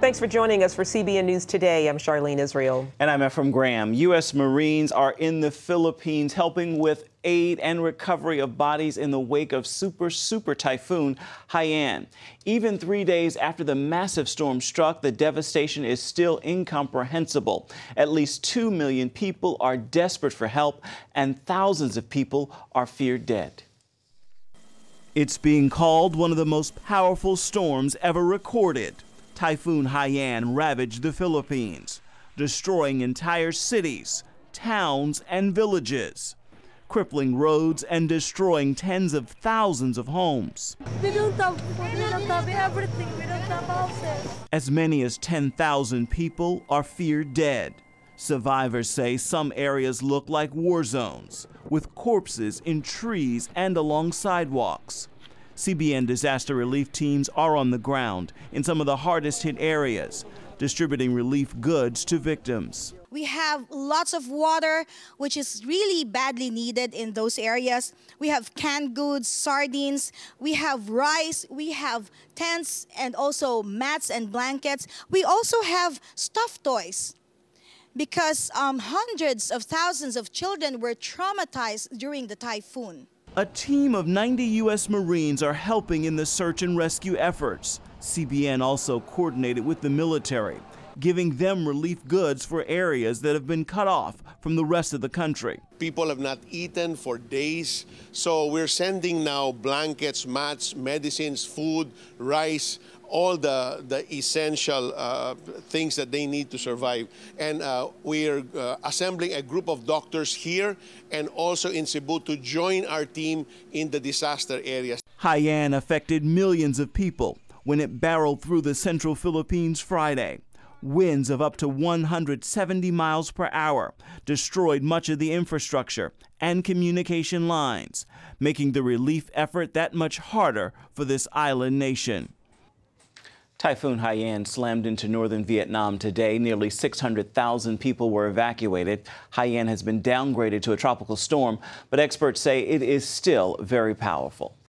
Thanks for joining us for CBN News Today. I'm Charlene Israel. And I'm Efrem Graham. U.S. Marines are in the Philippines helping with aid and recovery of bodies in the wake of super, super typhoon Haiyan. Even three days after the massive storm struck, the devastation is still incomprehensible. At least 2 million people are desperate for help, and thousands of people are feared dead. It's being called one of the most powerful storms ever recorded. Typhoon Haiyan ravaged the Philippines, destroying entire cities, towns, and villages, crippling roads and destroying tens of thousands of homes. We don't have food, we don't have everything, we don't have houses. As many as 10,000 people are feared dead. Survivors say some areas look like war zones, with corpses in trees and along sidewalks. CBN disaster relief teams are on the ground in some of the hardest hit areas, distributing relief goods to victims. We have lots of water, which is really badly needed in those areas. We have canned goods, sardines, we have rice, we have tents, and also mats and blankets. We also have stuffed toys because um, hundreds of thousands of children were traumatized during the typhoon. A team of 90 U.S. Marines are helping in the search and rescue efforts. CBN also coordinated with the military, giving them relief goods for areas that have been cut off from the rest of the country. People have not eaten for days, so we're sending now blankets, mats, medicines, food, rice, all the, the essential uh, things that they need to survive. And uh, we are uh, assembling a group of doctors here and also in Cebu to join our team in the disaster areas. Haiyan affected millions of people when it barreled through the central Philippines Friday. Winds of up to 170 miles per hour destroyed much of the infrastructure and communication lines, making the relief effort that much harder for this island nation. Typhoon Haiyan slammed into northern Vietnam today. Nearly 600,000 people were evacuated. Haiyan has been downgraded to a tropical storm, but experts say it is still very powerful.